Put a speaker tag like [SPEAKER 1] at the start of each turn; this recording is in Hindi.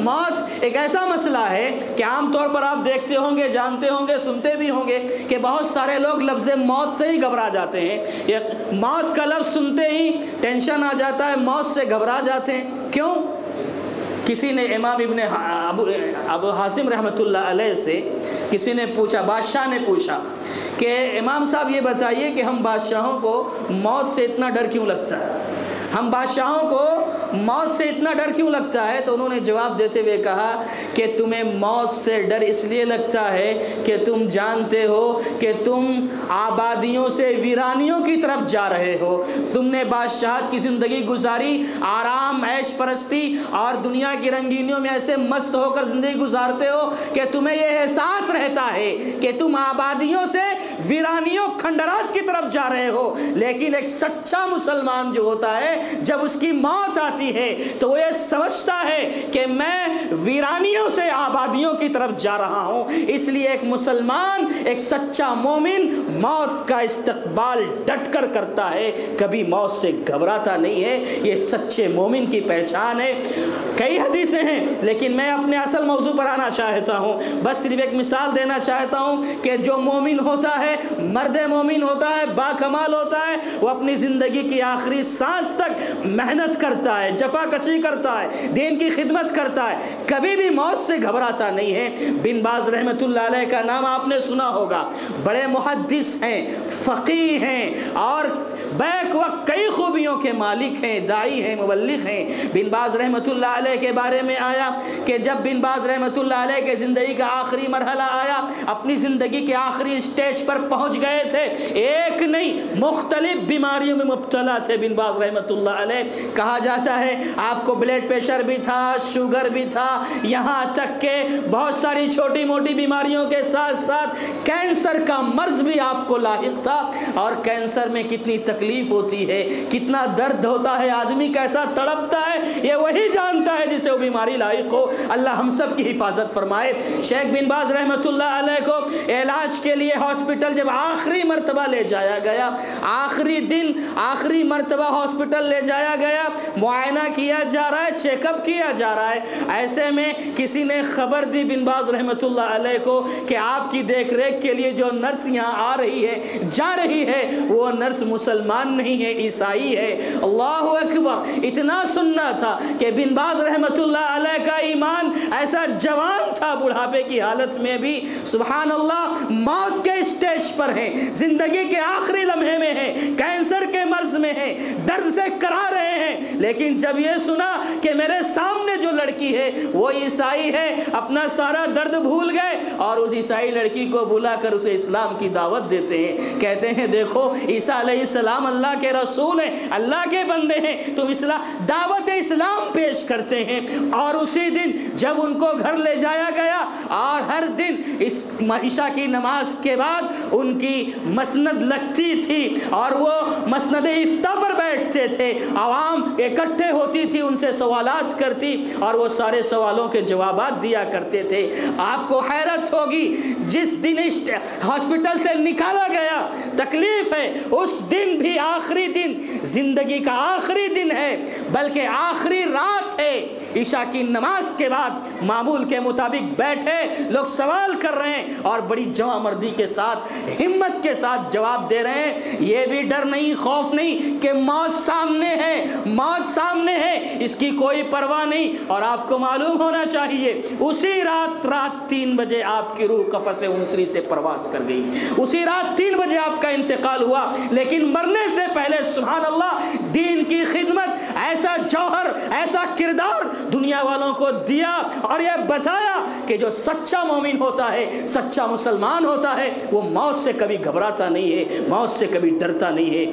[SPEAKER 1] मौत एक ऐसा मसला है कि आमतौर पर आप देखते होंगे, जानते होंगे, सुनते भी होंगे कि बहुत सारे लोग लफ्ज़ मौत से ही घबरा जाते हैं। ये मौत का लफ्ज़ सुनते ही टेंशन आ जाता है, मौत से घबरा जाते हैं। क्यों? किसी ने इमाम इबन अबू हासिम रहमतुल्लाह अलैह से किसी ने पूछा, बादशाह ने पूछा कि इमाम साहब ये बताइए कि हम बादशाहों को मौत से इतना डर क्यों लगता है? हम बादशाहों को मौत से इतना डर क्यों लगता है? तो उन्होंने जवाब देते हुए कहा कि तुम्हें मौत से डर इसलिए लगता है कि तुम जानते हो कि तुम आबादियों से वीरानियों की तरफ़ जा रहे हो। तुमने बादशाह की ज़िंदगी गुजारी, आराम, ऐश परस्ती और दुनिया की रंगीनियों में ऐसे मस्त होकर ज़िंदगी गुजारते हो कि तुम्हें यह एहसास रहता है कि तुम आबादियों से वीरानियों खंडरात की तरफ़ जा रहे हो। लेकिन एक सच्चा मुसलमान जो होता है जब उसकी मौत आती है तो वो ये समझता है कि मैं वीरानियों से आबादियों की तरफ़ जा रहा हूँ। इसलिए एक मुसलमान, एक सच्चा मोमिन मौत का इस्तकबाल डट कर करता है। कभी मौत से घबराता नहीं है। ये सच्चे मोमिन की पहचान है। कई हदीसें हैं, लेकिन मैं अपने असल मौजू पर आना चाहता हूँ। बस सिर्फ़ एक मिसाल देना चाहता हूँ कि जो मोमिन होता है, मर्द मोमिन होता है बाकमाल होता है, वो अपनी ज़िंदगी की आखिरी सांस तक मेहनत करता है, जफाकशी करता है, दीन की खिदमत करता है, कभी भी मौत से घबराता नहीं है। बिन बाज रहमत का नाम आपने सुना होगा। बड़े मुहदस हैं, फ़कीह हैं और बैक वक्त कई खूबियों के मालिक हैं, दाई हैं, मुबल्लिक हैं। बिन बाज रहमत के बारे में आया कि जब बिन बाज रहमत के ज़िंदगी का आखिरी मरहला आया, अपनी ज़िंदगी के आखिरी स्टेज पर पहुँच गए थे। एक नहीं, मुख्तलिफ़ बीमारियों में मुबतला थे बिन बाज रहमत कहा जाता है, आपको ब्लड प्रेशर भी था शुगर भी था। यहाँ तक के बहुत सारी छोटी मोटी बीमारियों के साथ साथ कैंसर का मर्ज भी आपको लाहिक था। और कैंसर में कितनी तकलीफ़ होती है। कितना दर्द होता है, आदमी कैसा तड़पता है, ये वही जानता है जिसे वो बीमारी लायक हो। अल्लाह हम सब की हिफाजत फरमाए। शेख बिन बाज अलैह को इलाज के लिए हॉस्पिटल जब आखिरी मरतबा ले जाया गया, आखिरी दिन, आखिरी मरतबा हॉस्पिटल ले जाया गया, मुआयना किया जा रहा है, चेकअप किया जा रहा है। ऐसे में किसी ने खबर दी बिन बाज अलैह को कि आपकी देख रेख के लिए जो नर्स यहाँ आ रही है, जा रही है, वो नर्स मुसलमान नहीं है, ईसाई है। अल्लाह अकबर। इतना सुनना था कि बिन बाज रहमत का ईमान ऐसा जवान था बुढ़ापे की हालत में भी। सुबहान अल्लाह मौत के स्टेज पर है। ज़िंदगी के आखिरी लम्हे में है। कैंसर के मर्ज में है, दर्द से करा रहे हैं। लेकिन जब ये सुना कि मेरे सामने जो लड़की है, वो ईसाई है, अपना सारा दर्द भूल गए और उस ईसाई लड़की को बुलाकर उसे इस्लाम की दावत देते हैं। कहते हैं, देखो, ईसा सलाम अल्लाह के रसूल हैं, अल्लाह के बंदे हैं। तुम इस्लाम दावत इस्लाम पेश करते हैं। और उसी दिन जब उनको घर ले जाया गया, और हर दिन इस महिषा की नमाज़ के बाद उनकी मसनद लगती थी, और वो मसनद इफ्ता पर बैठते थे। आवाम इकट्ठे होती थी, उनसे सवाल करती और वो सारे सवालों के जवाब दिया करते थे। आपको हैरत होगी, जिस दिन हॉस्पिटल से निकाला गया, तकलीफ़ है, उस दिन भी आखिरी दिन, ज़िंदगी का आखिरी दिन है, बल्कि आखिरी रात है ईशा की नमाज़ के बाद मामूल के मुताबिक बैठे, लोग सवाल कर रहे हैं और बड़ी जवा मर्दी के साथ, हिम्मत के साथ जवाब दे रहे हैं, ये भी डर नहीं, खौफ नहीं कि मौत सामने है, मौत सामने है, इसकी कोई परवाह नहीं। और आपको मालूम होना चाहिए, उसी रात रात तीन बजे आपकी रूह कफस उनसरी से प्रवास कर गई। उसी रात तीन बजे आपका इंतकाल हुआ, लेकिन मरने से पहले सुबहान अल्लाह, दीन की खिदमत ऐसा जौहर, ऐसा किरदार दुनिया वालों को दिया और यह बताया कि जो सच्चा मोमिन होता है, सच्चा मुसलमान होता है, वो मौत से कभी घबराता नहीं है, मौत से कभी डरता नहीं है।